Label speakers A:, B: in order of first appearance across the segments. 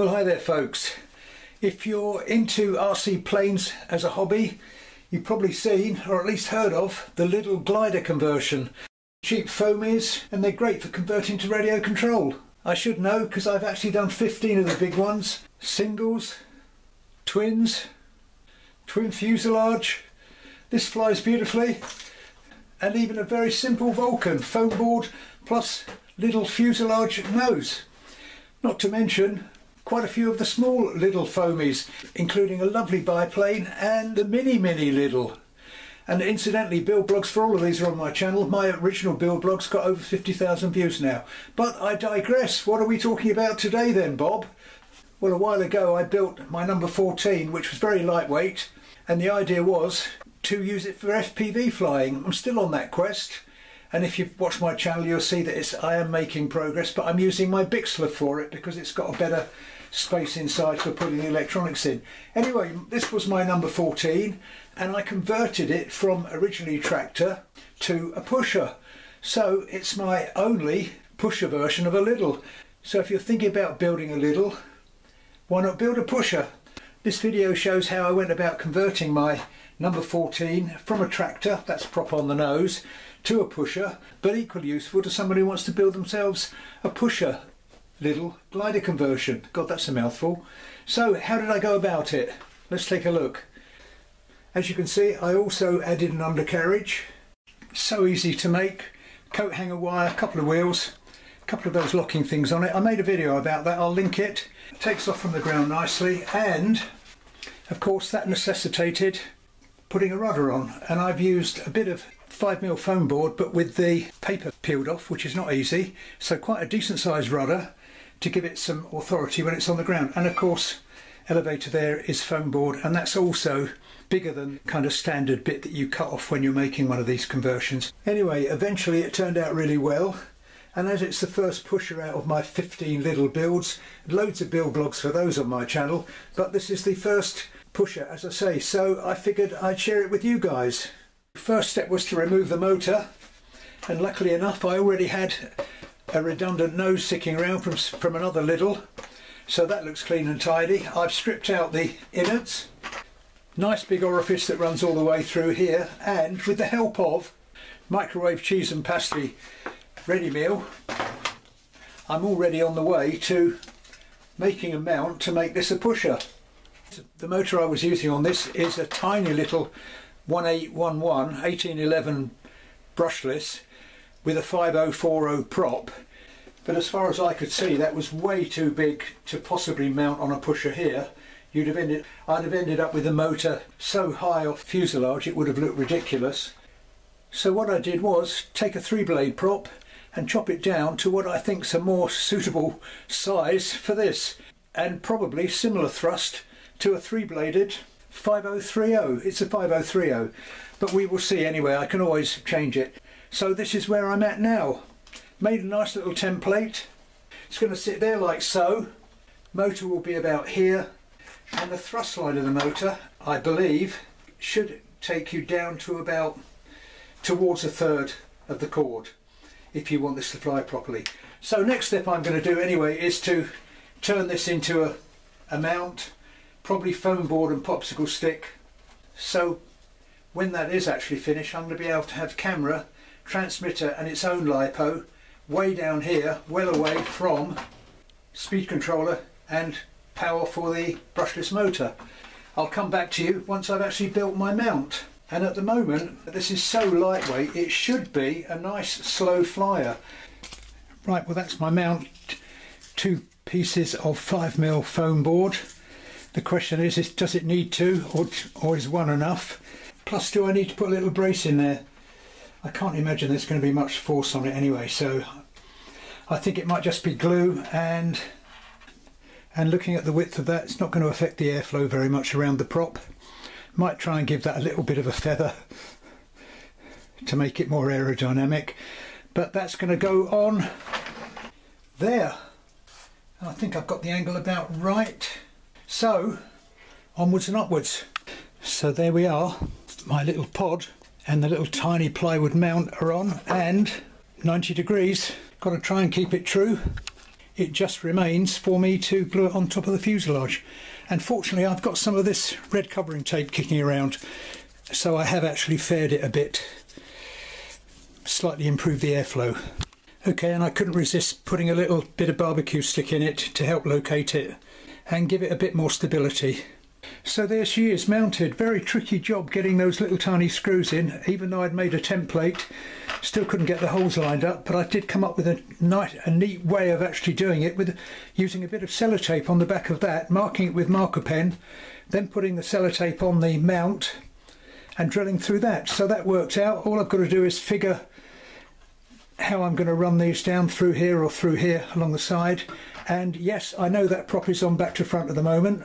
A: Well hi there folks. If you're into RC planes as a hobby you've probably seen or at least heard of the Lidl glider conversion. Cheap foamies and they're great for converting to radio control. I should know because I've actually done 15 of the big ones. Singles, twins, twin fuselage. This flies beautifully and even a very simple Vulcan foam board plus little fuselage nose. Not to mention quite a few of the small little foamies, including a lovely biplane and the mini mini Lidl. And incidentally, build blogs for all of these are on my channel. My original build blog's got over 50,000 views now. But I digress. What are we talking about today then, Bob? Well, a while ago I built my number 14, which was very lightweight, and the idea was to use it for FPV flying. I'm still on that quest. And if you've watched my channel, you'll see that it's, I am making progress, but I'm using my Bixler for it because it's got a better space inside for putting the electronics in. Anyway, this was my number 14 and I converted it from originally tractor to a pusher. So it's my only pusher version of a Lidl. So if you're thinking about building a Lidl, why not build a pusher? This video shows how I went about converting my number 14 from a tractor, that's prop on the nose, to a pusher, but equally useful to somebody who wants to build themselves a pusher Lidl glider conversion. God, that's a mouthful. So how did I go about it? Let's take a look. As you can see, I also added an undercarriage. So easy to make. Coat hanger wire, a couple of wheels, a couple of those locking things on it. I made a video about that, I'll link it. it takes off from the ground nicely and of course that necessitated putting a rudder on and I've used a bit of 5mm foam board but with the paper peeled off which is not easy so quite a decent sized rudder to give it some authority when it's on the ground. And of course, elevator there is foam board, and that's also bigger than kind of standard bit that you cut off when you're making one of these conversions. Anyway, eventually it turned out really well. And as it's the first pusher out of my 15 Lidl builds, loads of build blogs for those on my channel, but this is the first pusher, as I say, so I figured I'd share it with you guys. First step was to remove the motor, and luckily enough I already had a redundant nose sticking around from, from another Lidl so that looks clean and tidy. I've stripped out the innards nice big orifice that runs all the way through here and with the help of microwave cheese and pasty ready meal I'm already on the way to making a mount to make this a pusher. The motor I was using on this is a tiny little 1811 1811 brushless with a 5040 prop but as far as I could see that was way too big to possibly mount on a pusher here. You'd have ended I'd have ended up with a motor so high off fuselage it would have looked ridiculous. So what I did was take a three blade prop and chop it down to what I think's a more suitable size for this and probably similar thrust to a oh three bladed 5030 it's a 5030 but we will see anyway I can always change it so this is where I'm at now. Made a nice little template. It's going to sit there like so. Motor will be about here. And the thrust line of the motor, I believe, should take you down to about towards a third of the chord if you want this to fly properly. So next step I'm going to do anyway is to turn this into a, a mount, probably foam board and popsicle stick. So when that is actually finished I'm going to be able to have camera transmitter and its own LiPo way down here, well away from speed controller and power for the brushless motor. I'll come back to you once I've actually built my mount. And at the moment, this is so lightweight, it should be a nice slow flyer. Right, well that's my mount. Two pieces of 5mm foam board. The question is, is does it need two or, or is one enough? Plus, do I need to put a little brace in there? I can't imagine there's going to be much force on it anyway so I think it might just be glue and and looking at the width of that it's not going to affect the airflow very much around the prop. Might try and give that a little bit of a feather to make it more aerodynamic but that's going to go on there. I think I've got the angle about right. So onwards and upwards. So there we are my little pod and the little tiny plywood mount are on and 90 degrees got to try and keep it true it just remains for me to glue it on top of the fuselage. And fortunately I've got some of this red covering tape kicking around so I have actually faired it a bit, slightly improved the airflow. Okay, and I couldn't resist putting a little bit of barbecue stick in it to help locate it and give it a bit more stability. So there she is mounted. Very tricky job getting those little tiny screws in. Even though I'd made a template, still couldn't get the holes lined up. But I did come up with a, nice, a neat way of actually doing it with using a bit of sellotape on the back of that, marking it with marker pen, then putting the sellotape on the mount and drilling through that. So that worked out. All I've got to do is figure how I'm going to run these down through here or through here along the side. And yes, I know that prop is on back to front at the moment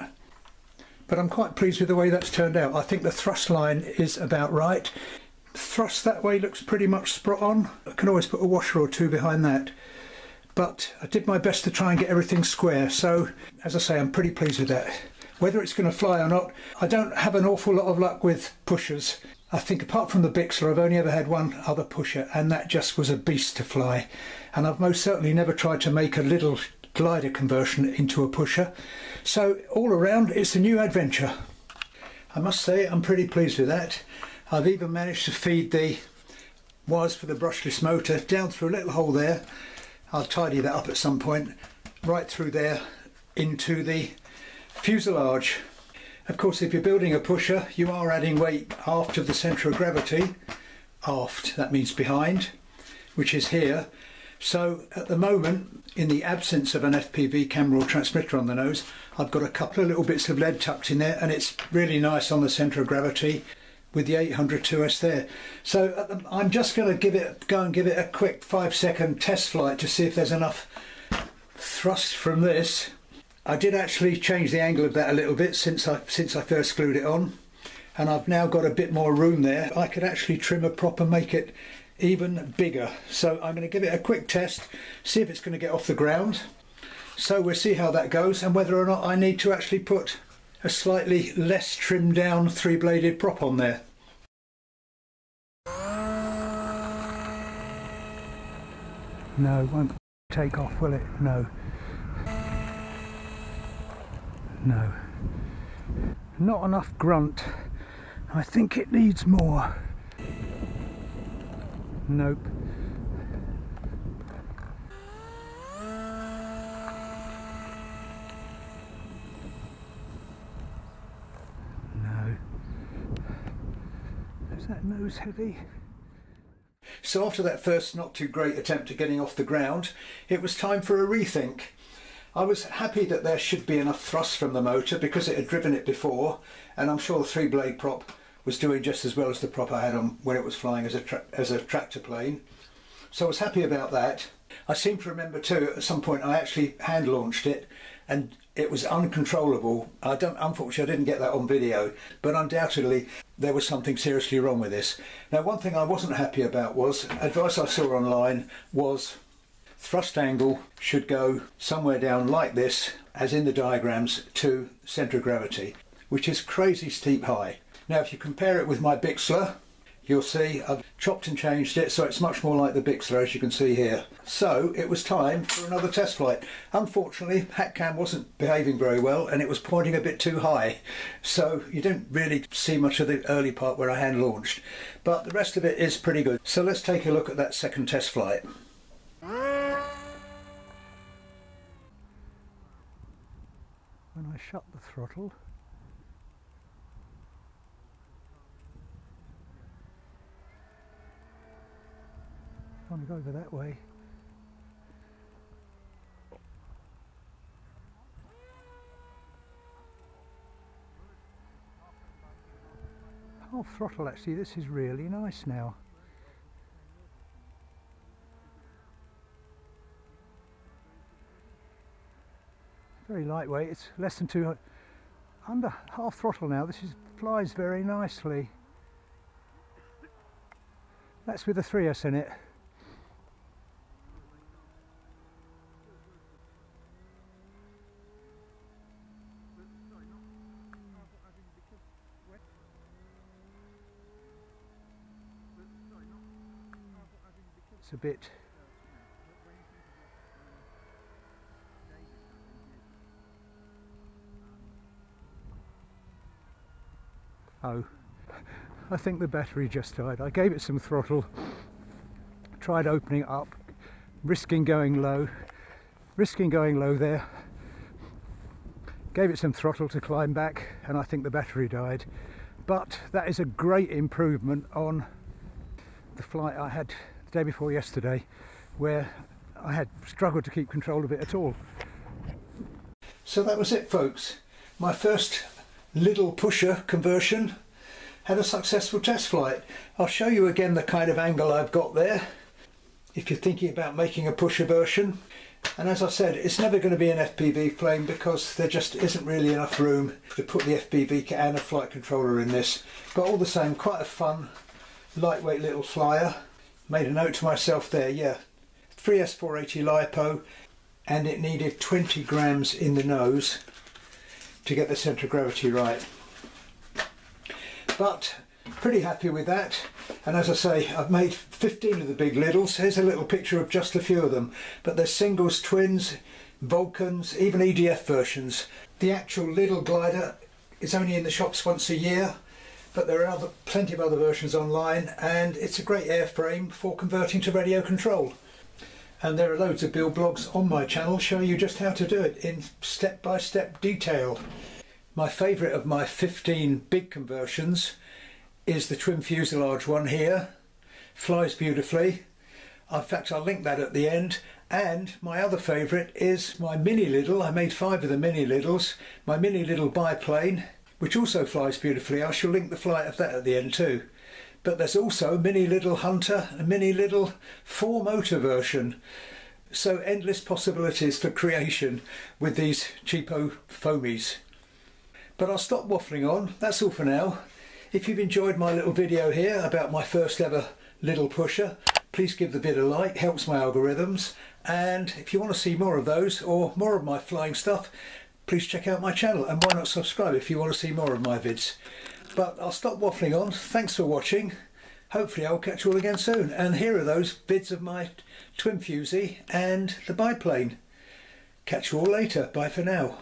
A: but I'm quite pleased with the way that's turned out. I think the thrust line is about right. Thrust that way looks pretty much spot on. I can always put a washer or two behind that. But I did my best to try and get everything square. So, as I say, I'm pretty pleased with that. Whether it's going to fly or not, I don't have an awful lot of luck with pushers. I think apart from the Bixler, I've only ever had one other pusher, and that just was a beast to fly. And I've most certainly never tried to make a Lidl glider conversion into a pusher. So all around it's a new adventure. I must say I'm pretty pleased with that. I've even managed to feed the wires for the brushless motor down through a little hole there. I'll tidy that up at some point. Right through there into the fuselage. Of course if you're building a pusher you are adding weight aft of the centre of gravity. Aft, that means behind, which is here. So at the moment, in the absence of an FPV camera or transmitter on the nose, I've got a couple of little bits of lead tucked in there and it's really nice on the centre of gravity with the 800 2S there. So I'm just going to give it go and give it a quick five second test flight to see if there's enough thrust from this. I did actually change the angle of that a little bit since I since I first glued it on and I've now got a bit more room there. I could actually trim a prop and make it even bigger. So I'm going to give it a quick test, see if it's going to get off the ground. So we'll see how that goes and whether or not I need to actually put a slightly less trimmed down three bladed prop on there. No, it won't take off, will it? No. No. Not enough grunt. I think it needs more. Nope. No. Is that nose heavy? So after that first not too great attempt at getting off the ground, it was time for a rethink. I was happy that there should be enough thrust from the motor because it had driven it before and I'm sure the three blade prop was doing just as well as the prop I had on when it was flying as a, as a tractor plane. So I was happy about that. I seem to remember too at some point I actually hand launched it and it was uncontrollable. I don't, unfortunately, I didn't get that on video, but undoubtedly there was something seriously wrong with this. Now, one thing I wasn't happy about was advice I saw online was thrust angle should go somewhere down like this, as in the diagrams, to centre of gravity, which is crazy steep high. Now if you compare it with my Bixler, you'll see I've chopped and changed it so it's much more like the Bixler as you can see here. So it was time for another test flight. Unfortunately HatCam wasn't behaving very well and it was pointing a bit too high so you didn't really see much of the early part where I hand launched but the rest of it is pretty good. So let's take a look at that second test flight. When I shut the throttle want to go over that way. Oh, throttle actually, this is really nice now. Very lightweight, it's less than 200, under half throttle now, this is flies very nicely. That's with the 3S in it. It's a bit Oh, I think the battery just died. I gave it some throttle, tried opening it up, risking going low, risking going low there. Gave it some throttle to climb back and I think the battery died. But that is a great improvement on the flight I had day before yesterday where I had struggled to keep control of it at all. So that was it folks. My first Lidl pusher conversion had a successful test flight. I'll show you again the kind of angle I've got there if you're thinking about making a pusher version. And as I said, it's never going to be an FPV plane because there just isn't really enough room to put the FPV and a flight controller in this. But all the same, quite a fun, lightweight little flyer. Made a note to myself there, yeah. 3S480 LiPo and it needed 20 grams in the nose to get the centre of gravity right. But pretty happy with that and as I say I've made 15 of the big Lidls. Here's a Lidl picture of just a few of them. But there's singles, twins, Vulcans, even EDF versions. The actual little glider is only in the shops once a year but there are other, plenty of other versions online and it's a great airframe for converting to radio control and there are loads of build blogs on my channel showing you just how to do it in step-by-step -step detail my favourite of my 15 big conversions is the twin fuselage one here. Flies beautifully. In fact, I'll link that at the end. And my other favourite is my mini Lidl. I made five of the mini Lidls. My mini Lidl biplane, which also flies beautifully. I shall link the flight of that at the end too. But there's also a mini Lidl Hunter, a mini Lidl four motor version. So endless possibilities for creation with these cheapo foamies. But I'll stop waffling on. That's all for now. If you've enjoyed my little video here about my first ever Lidl pusher, please give the vid a like, helps my algorithms. And if you want to see more of those or more of my flying stuff, please check out my channel and why not subscribe if you want to see more of my vids. But I'll stop waffling on. Thanks for watching. Hopefully I'll catch you all again soon. And here are those vids of my twin fusee and the biplane. Catch you all later. Bye for now.